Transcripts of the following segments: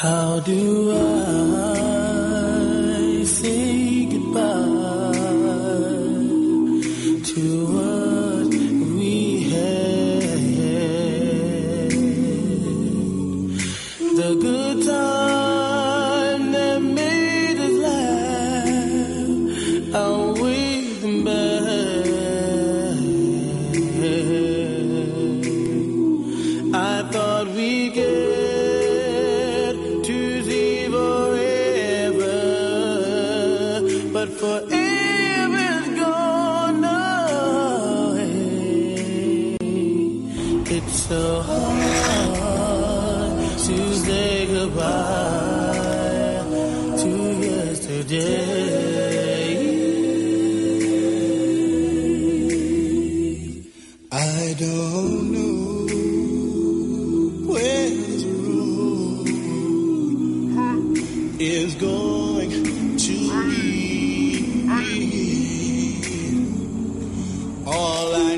How do I say goodbye to what we had? The good time that made us laugh outweigh but forever's gone away. It's so hard to say goodbye to yesterday. I don't know is going All I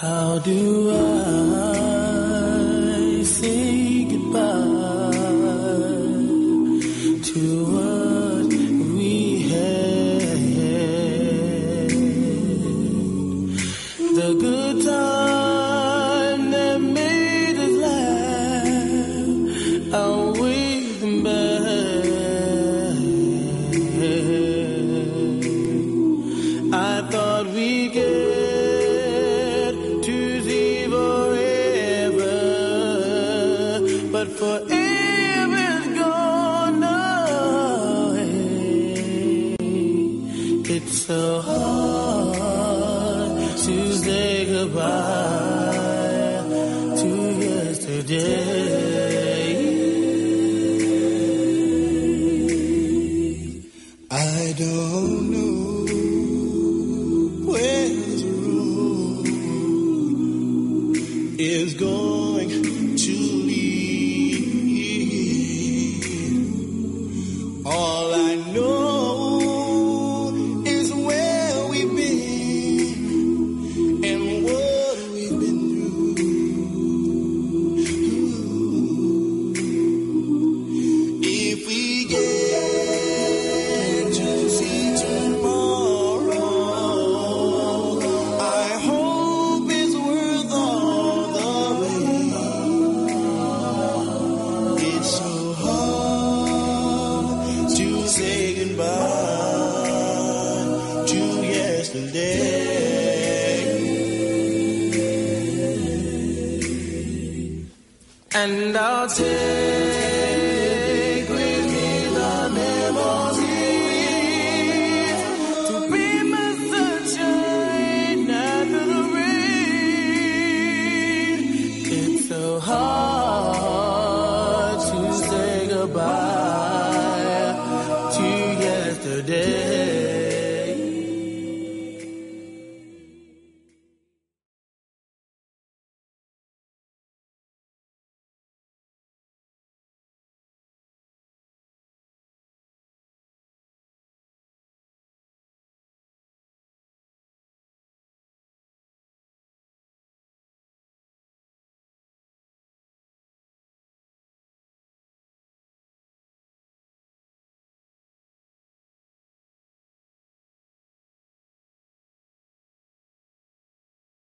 How do I It's so hard to say goodbye to yesterday. I don't know where this road is going to lead. Yesterday. And I'll take